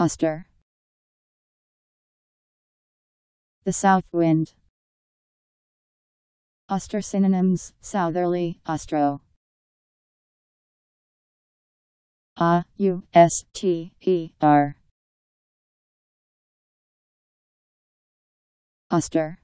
Auster. The south wind. Auster synonyms southerly, austro. A U S T E R. Auster.